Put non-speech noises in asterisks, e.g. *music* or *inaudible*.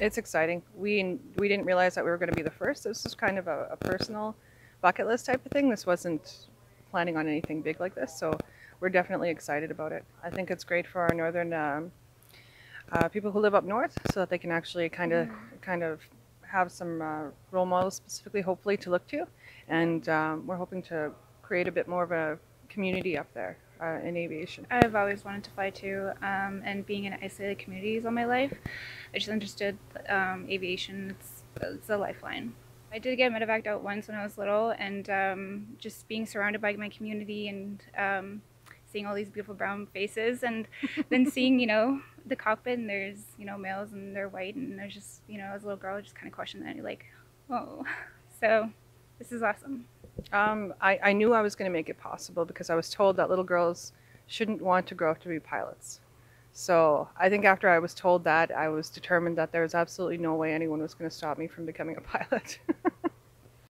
It's exciting. We we didn't realize that we were going to be the first. This was kind of a, a personal bucket list type of thing. This wasn't planning on anything big like this, so we're definitely excited about it. I think it's great for our northern um, uh, people who live up north, so that they can actually kind of kind of have some uh, role models specifically, hopefully, to look to, and um, we're hoping to create a bit more of a community up there uh, in aviation. I've always wanted to fly too, um, and being in isolated communities all my life, I just understood um, aviation. It's, it's a lifeline. I did get medevaced out once when I was little, and um, just being surrounded by my community and um, seeing all these beautiful brown faces, and *laughs* then seeing you know the cockpit and there's you know males and they're white, and I was just you know as a little girl I just kind of questioned that like, oh, *laughs* so this is awesome. Um, I, I knew I was going to make it possible because I was told that little girls shouldn't want to grow up to be pilots. So I think after I was told that, I was determined that there was absolutely no way anyone was going to stop me from becoming a *laughs* pilot.